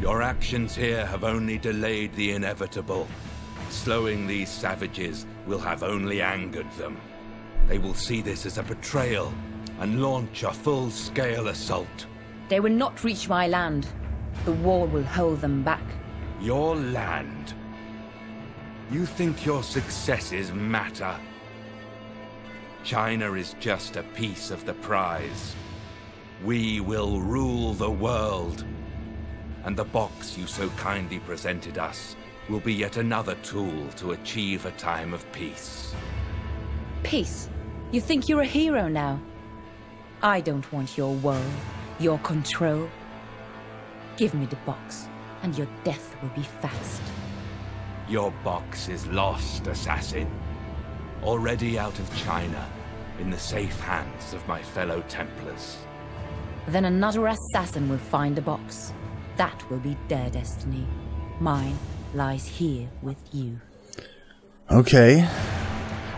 Your actions here have only delayed the inevitable. Slowing these savages will have only angered them. They will see this as a betrayal and launch a full-scale assault. They will not reach my land. The wall will hold them back. Your land? You think your successes matter? China is just a piece of the prize. We will rule the world. And the box you so kindly presented us will be yet another tool to achieve a time of peace. Peace? You think you're a hero now? I don't want your world, your control. Give me the box, and your death will be fast. Your box is lost, assassin. Already out of China, in the safe hands of my fellow Templars. Then another assassin will find the box. That will be their destiny. Mine lies here with you. Okay.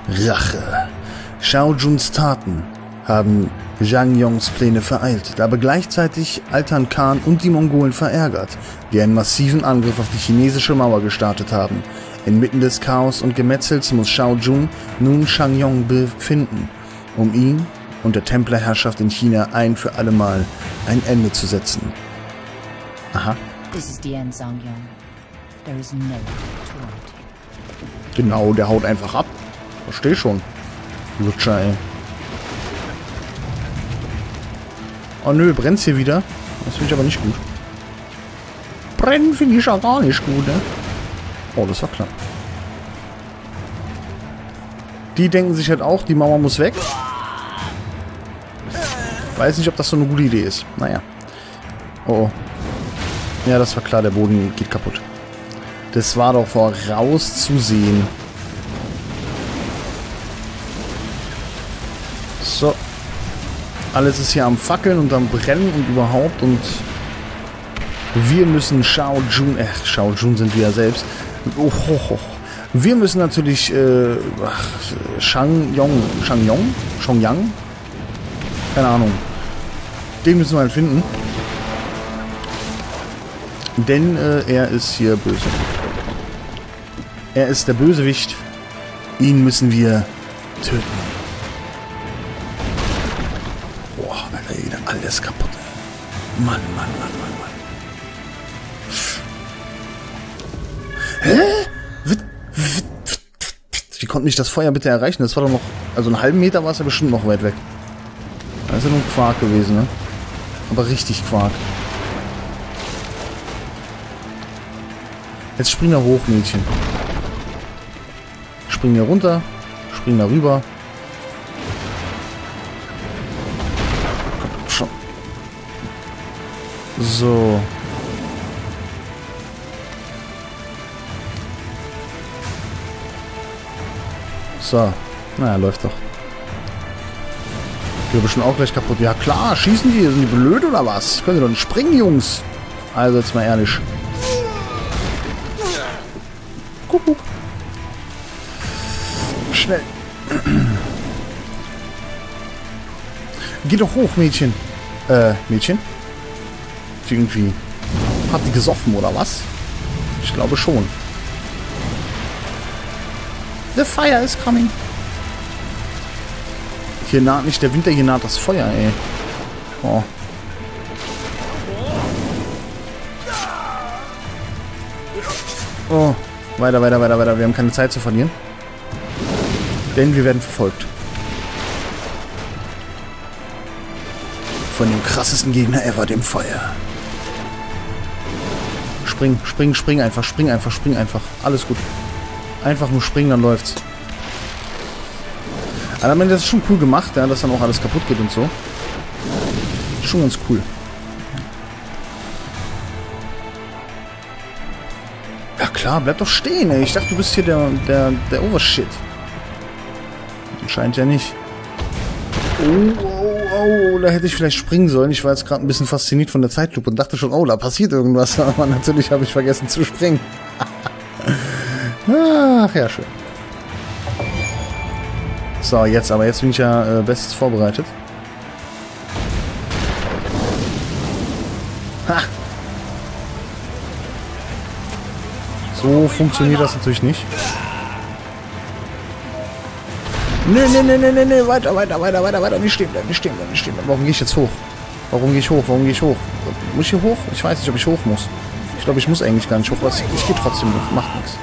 Rache. Shao Juns Taten haben Zhang Yongs Pläne vereilt, aber gleichzeitig Altan Khan und die Mongolen verärgert, die einen massiven Angriff auf die chinesische Mauer gestartet haben. Inmitten des Chaos und Gemetzels muss Shao Jun nun Shang Yong befinden, um ihn und der Templerherrschaft in China ein für allemal ein Ende zu setzen. Aha. This is the end, Zhang Yong. There is no to Genau, der haut einfach ab. Versteh schon. Lutscher, ey. Oh nö, brennt's hier wieder? Das finde ich aber nicht gut. Brennen finde ich ja gar nicht gut, ne? Oh, das war knapp. Die denken sich halt auch, die Mauer muss weg. Weiß nicht, ob das so eine gute Idee ist. Naja. Oh, oh. Ja, das war klar, der Boden geht kaputt. Das war doch vorauszusehen. So. Alles ist hier am Fackeln und am Brennen und überhaupt und wir müssen Shao Jun, äh, Shao Jun sind wir ja selbst. Oh, oh, oh. Wir müssen natürlich äh, ach, Shang Yong, Shang Yong, Shang Yang, keine Ahnung. Den müssen wir halt finden. Denn äh, er ist hier böse. Er ist der Bösewicht. Ihn müssen wir töten. Boah, Alter, wieder alles kaputt. Mann, Mann, Mann, Mann, Mann. Hä? Wie, konnte mich das Feuer bitte erreichen? Das war doch noch... Also einen halben Meter war es ja bestimmt noch weit weg. Das ist ja nur Quark gewesen, ne? Aber richtig Quark. Jetzt spring da hoch, Mädchen. Spring da runter. Spring da rüber. Schon. So. So. Naja, läuft doch. Die bestimmt auch gleich kaputt. Ja klar, schießen die. Sind die blöd oder was? Können die doch nicht springen, Jungs. Also jetzt mal ehrlich. Kuckuck. Schnell. Geh doch hoch, Mädchen. Äh, Mädchen? Irgendwie. Hat die gesoffen, oder was? Ich glaube schon. The fire is coming. Hier naht nicht der Winter, hier naht das Feuer, ey. Oh. Oh. Weiter, weiter, weiter, weiter. Wir haben keine Zeit zu verlieren. Denn wir werden verfolgt. Von dem krassesten Gegner ever, dem Feuer. Spring, spring, spring einfach, spring einfach, spring einfach. Alles gut. Einfach nur springen, dann läuft's. Aber das ist schon cool gemacht, ja, dass dann auch alles kaputt geht und so. Schon ganz cool. Klar, bleib doch stehen, ey. Ich dachte, du bist hier der, der, der Overshit. Scheint ja nicht. Oh, oh, oh, da hätte ich vielleicht springen sollen. Ich war jetzt gerade ein bisschen fasziniert von der Zeitlupe und dachte schon, oh, da passiert irgendwas. Aber natürlich habe ich vergessen zu springen. Ach, ja, schön. So, jetzt, aber jetzt bin ich ja äh, bestens vorbereitet. Ha! So funktioniert das natürlich nicht. Nee, nee, nee, nee, nee, nee, weiter, weiter, weiter, weiter, weiter. Nicht stehen bleiben, nicht stehen bleiben, nicht stehen bleiben. Warum gehe ich jetzt hoch? Warum gehe ich hoch? Warum gehe ich hoch? Muss ich hier hoch? Ich weiß nicht, ob ich hoch muss. Ich glaube, ich muss eigentlich gar nicht hoch. Was? Ich gehe trotzdem hoch. Macht nichts.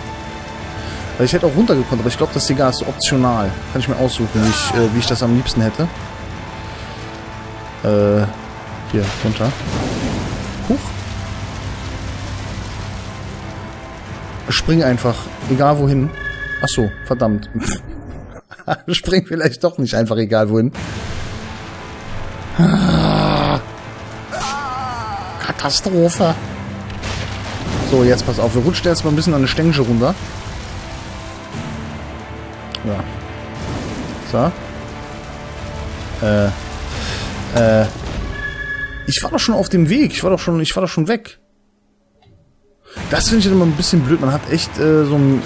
Weil ich hätte auch runtergekommen, aber ich glaube, das egal. Ist optional. Kann ich mir aussuchen, wie ich, äh, wie ich das am liebsten hätte. Äh, hier, runter. Spring einfach. Egal wohin. Ach so, verdammt. Spring vielleicht doch nicht einfach egal wohin. Katastrophe. So, jetzt pass auf. Wir rutschen jetzt mal ein bisschen an eine Stängel runter. Ja. So. Äh. Äh. Ich war doch schon auf dem Weg. Ich war doch schon, ich war doch schon weg. Das finde ich immer ein bisschen blöd. Man hat echt äh, so ein...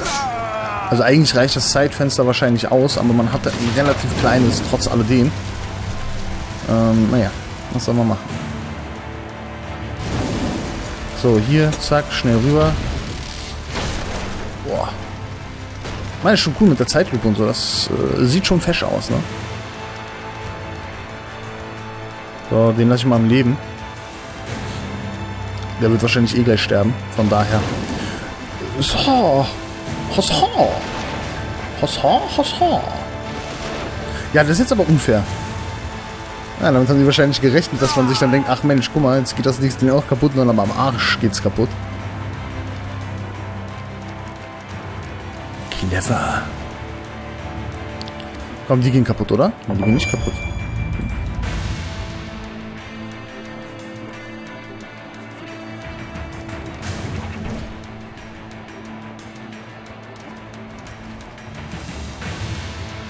Also eigentlich reicht das Zeitfenster wahrscheinlich aus, aber man hat ein relativ kleines, trotz alledem. Ähm, naja, was soll man machen? So, hier, zack, schnell rüber. Boah. Meine ist schon cool mit der Zeitlupe und so. Das äh, sieht schon fesch aus, ne? So, den lasse ich mal am Leben. Der wird wahrscheinlich eh gleich sterben. Von daher. So. Hossa. Hossa, hossa. Ja, das ist jetzt aber unfair. Ja, damit haben die wahrscheinlich gerechnet, dass man sich dann denkt, ach Mensch, guck mal, jetzt geht das nächste Ding auch kaputt, sondern am Arsch geht's kaputt. Clever. Komm, die gehen kaputt, oder? Die gehen nicht kaputt.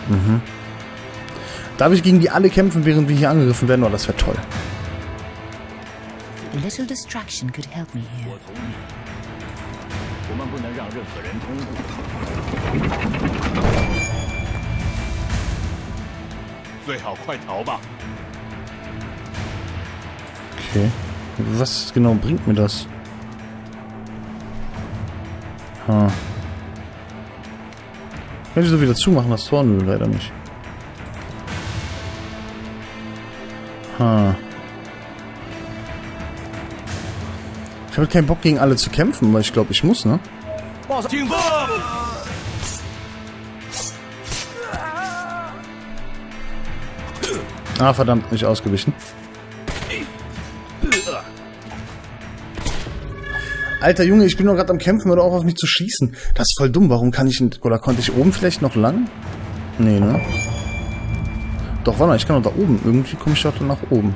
Mhm. Darf ich gegen die alle kämpfen, während wir hier angegriffen werden? Oh, das wäre toll. Okay. Was genau bringt mir das? Hm. Kann ich so wieder zumachen, das Tor? Nö, leider nicht. Ha. Ich habe keinen Bock gegen alle zu kämpfen, weil ich glaube, ich muss, ne? Ah, verdammt, nicht ausgewichen. Alter Junge, ich bin nur gerade am Kämpfen, hör doch auf, auf mich zu schießen. Das ist voll dumm. Warum kann ich... Oder konnte ich oben vielleicht noch lang? Nee, ne? Doch, warte mal, ich kann doch da oben. Irgendwie komme ich doch dann nach oben.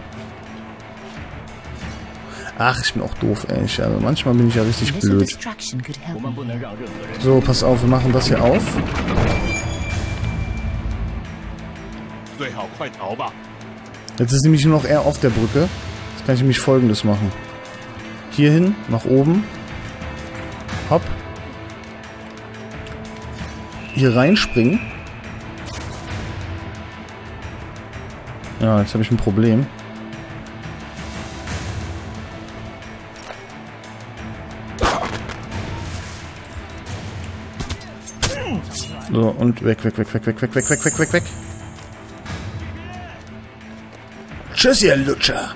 Ach, ich bin auch doof, ey. Ich, also manchmal bin ich ja richtig blöd. So, pass auf, wir machen das hier auf. Jetzt ist nämlich nur noch er auf der Brücke. Jetzt kann ich nämlich folgendes machen. Hier hin, nach oben. Hopp. Hier reinspringen. Ja, jetzt habe ich ein Problem. So, und weg, weg, weg, weg, weg, weg, weg, weg, weg, weg, weg. Tschüss, ihr Lutscher.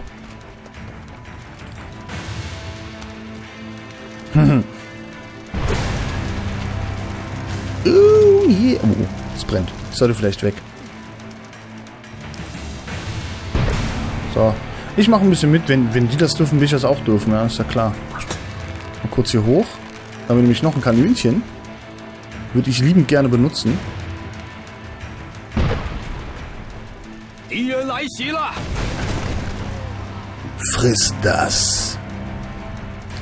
oh, yeah. oh, es brennt. Ich sollte vielleicht weg. So. Ich mache ein bisschen mit. Wenn, wenn die das dürfen, will ich das auch dürfen. Ja, ist ja klar. Mal kurz hier hoch. Da haben wir nämlich noch ein Kanülchen. Würde ich liebend gerne benutzen. Frisst das.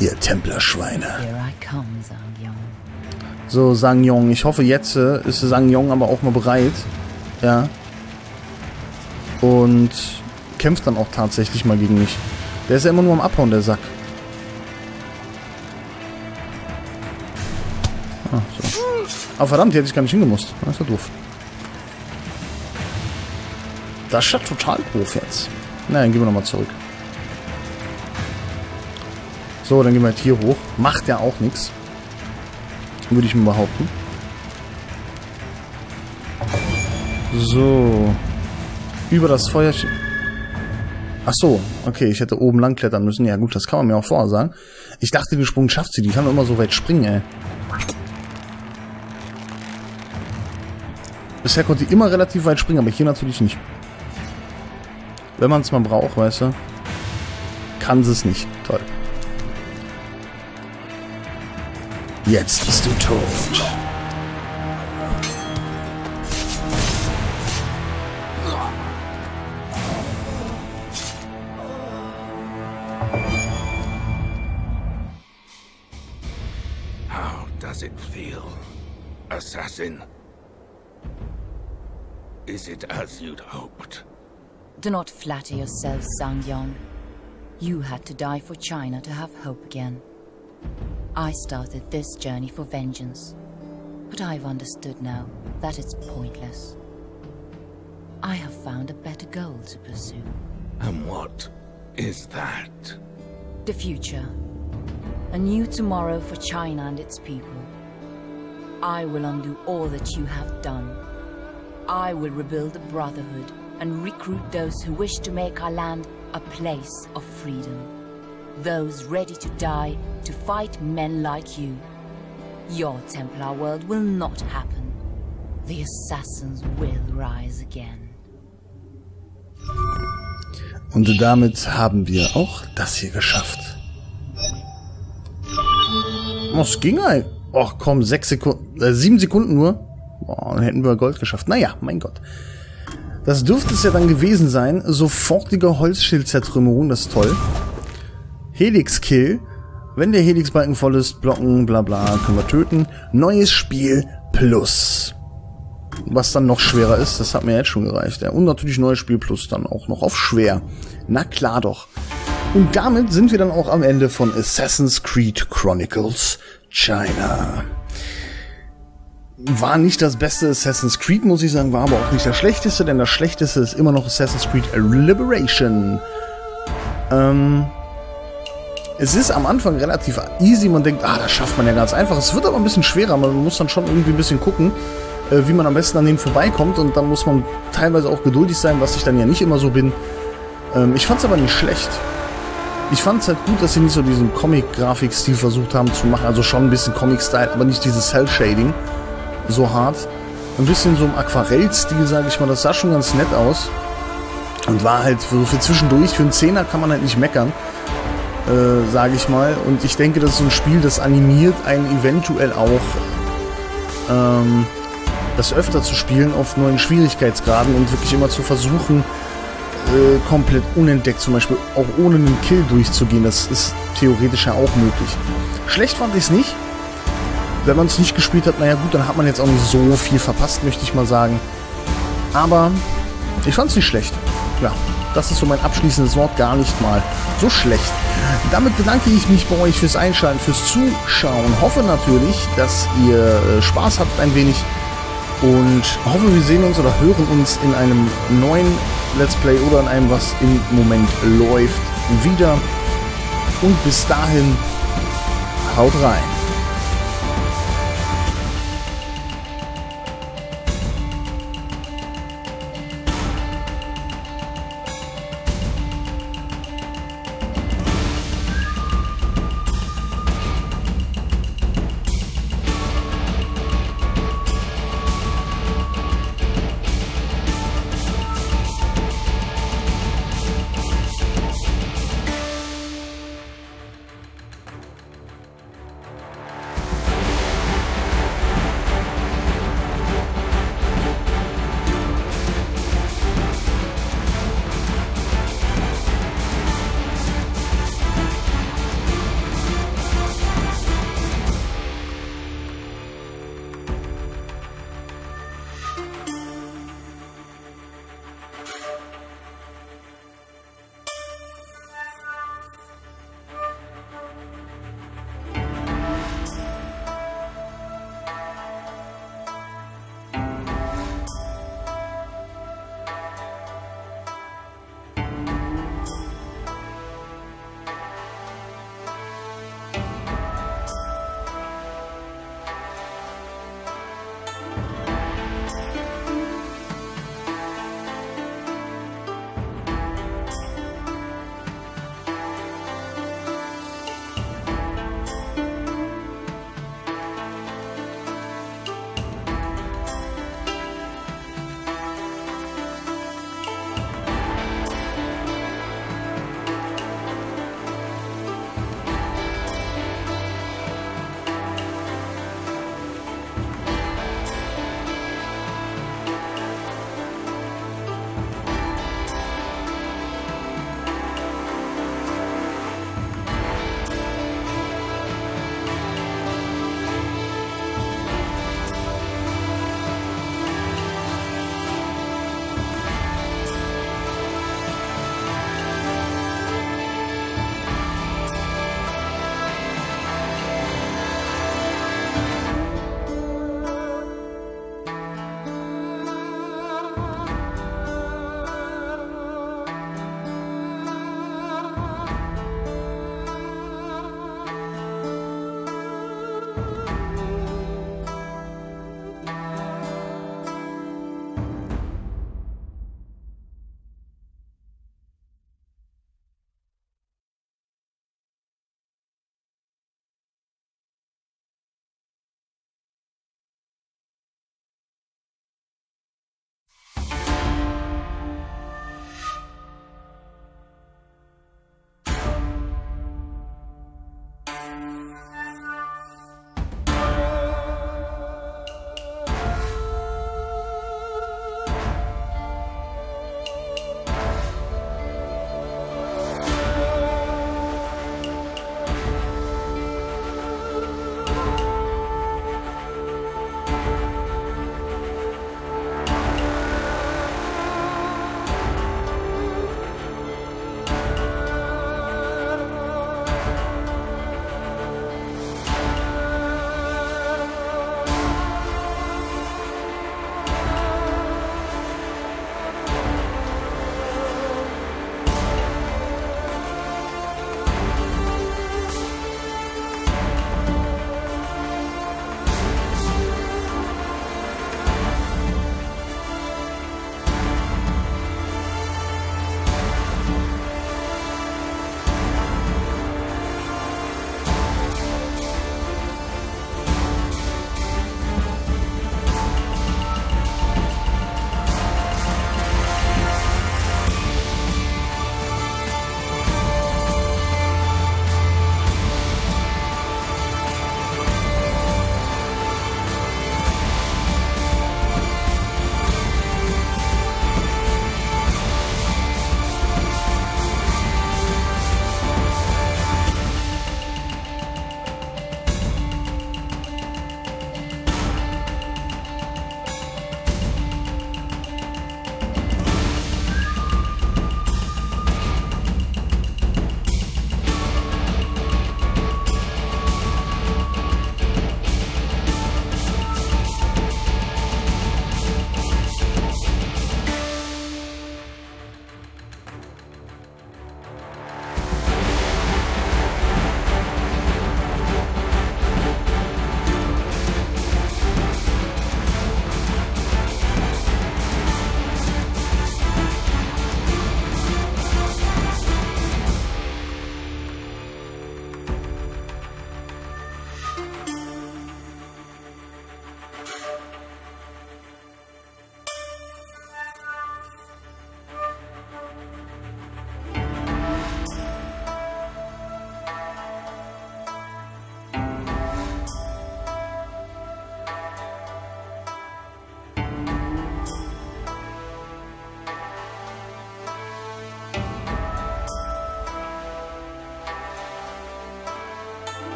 Ihr Templerschweine. Come. So, Sangyong. Ich hoffe, jetzt äh, ist Sangyong aber auch mal bereit. Ja. Und kämpft dann auch tatsächlich mal gegen mich. Der ist ja immer nur am Abhauen, der Sack. Ah, so. Aber verdammt, die hätte ich gar nicht hingemusst. Das ist ja doof. Das ist ja total doof jetzt. Na, dann gehen wir nochmal zurück. So, dann gehen wir halt hier hoch. Macht ja auch nichts. Würde ich mir behaupten. So. Über das Feuerchen. Ach so, okay, ich hätte oben lang klettern müssen. Ja gut, das kann man mir auch vorher sagen. Ich dachte, den Sprung schafft sie. Die kann doch immer so weit springen, ey. Bisher konnte die immer relativ weit springen, aber hier natürlich nicht. Wenn man es mal braucht, weißt du, kann sie es nicht. Toll. Jetzt bist du tot. How does it feel, assassin? Is it as you'd hoped? Do not flatter yourself, Sang Yong. You had to die for China to have hope again. I started this journey for vengeance, but I've understood now that it's pointless. I have found a better goal to pursue. And what is that? The future. A new tomorrow for China and its people. I will undo all that you have done. I will rebuild the Brotherhood and recruit those who wish to make our land a place of freedom. Those ready to die to fight men like you. Your Templar world will not happen. The assassins will rise again. Und damit haben wir auch das hier geschafft. Es ging ein. Och komm, sechs Sekunden, äh, sieben Sekunden nur. Boah, dann hätten wir Gold geschafft. Naja, mein Gott. Das dürfte es ja dann gewesen sein. Sofortige Holzschildzertrümmerung, das ist toll. Helix-Kill. Wenn der Helixbalken voll ist, blocken, bla bla, können wir töten. Neues Spiel plus. Was dann noch schwerer ist, das hat mir jetzt schon gereicht. Ja. Und natürlich neues Spiel plus dann auch noch auf schwer. Na klar doch. Und damit sind wir dann auch am Ende von Assassin's Creed Chronicles China. War nicht das beste Assassin's Creed, muss ich sagen, war aber auch nicht das schlechteste, denn das schlechteste ist immer noch Assassin's Creed Liberation. Ähm, es ist am Anfang relativ easy, man denkt, ah, das schafft man ja ganz einfach. Es wird aber ein bisschen schwerer, man muss dann schon irgendwie ein bisschen gucken, äh, wie man am besten an denen vorbeikommt und dann muss man teilweise auch geduldig sein, was ich dann ja nicht immer so bin. Ähm, ich fand's aber nicht schlecht. Ich fand es halt gut, dass sie nicht so diesen Comic-Grafik-Stil versucht haben zu machen. Also schon ein bisschen Comic-Style, aber nicht dieses Cell-Shading so hart. Ein bisschen so im Aquarell-Stil, sage ich mal. Das sah schon ganz nett aus. Und war halt für, für zwischendurch, für einen Zehner kann man halt nicht meckern, äh, sage ich mal. Und ich denke, das ist ein Spiel, das animiert einen eventuell auch, ähm, das öfter zu spielen auf neuen Schwierigkeitsgraden und wirklich immer zu versuchen, äh, komplett unentdeckt, zum Beispiel auch ohne einen Kill durchzugehen. Das ist theoretisch ja auch möglich. Schlecht fand ich es nicht. Wenn man es nicht gespielt hat, naja gut, dann hat man jetzt auch nicht so viel verpasst, möchte ich mal sagen. Aber ich fand es nicht schlecht. Ja, das ist so mein abschließendes Wort, gar nicht mal so schlecht. Damit bedanke ich mich bei euch fürs Einschalten, fürs Zuschauen. Hoffe natürlich, dass ihr äh, Spaß habt ein wenig und hoffe, wir sehen uns oder hören uns in einem neuen Let's Play oder in einem, was im Moment läuft, wieder. Und bis dahin, haut rein.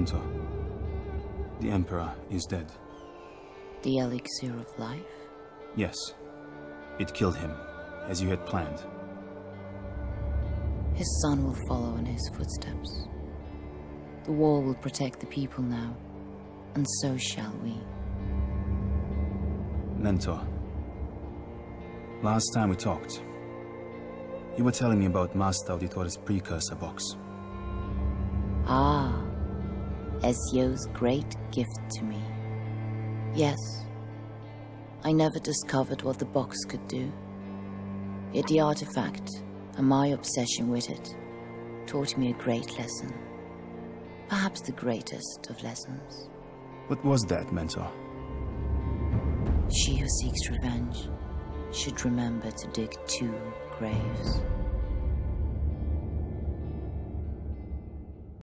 Mentor, the Emperor is dead. The elixir of life? Yes. It killed him, as you had planned. His son will follow in his footsteps. The wall will protect the people now, and so shall we. Mentor. Last time we talked, you were telling me about Master Auditore's precursor box. Ah, Ezio's great gift to me. Yes, I never discovered what the box could do. Yet the artifact, and my obsession with it, taught me a great lesson. Perhaps the greatest of lessons. What was that, Mentor? She who seeks revenge should remember to dig two graves.